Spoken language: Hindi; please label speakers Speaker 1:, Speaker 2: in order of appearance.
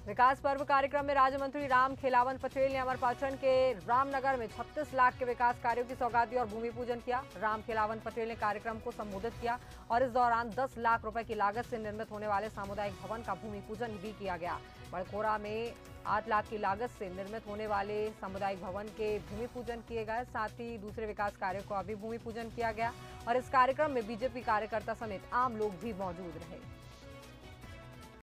Speaker 1: विकास पर्व कार्यक्रम में राज्य मंत्री राम खिलावन पटेल ने अमरपाचन के रामनगर में 36 लाख के विकास कार्यों की सौगात दी और भूमि पूजन किया। राम खेलावन पटेल ने कार्यक्रम को संबोधित किया और इस दौरान 10 लाख रुपए की लागत से निर्मित होने वाले सामुदायिक भवन का भूमि पूजन भी किया गया। बड़कोरा में आठ लाख की लागत से निर्मित होने वाले सामुदायिक भवन के भूमि पूजन किए गए। साथ ही दूसरे विकास कार्यो का भी भूमि पूजन किया गया और इस कार्यक्रम में बीजेपी कार्यकर्ता समेत आम लोग भी मौजूद रहे।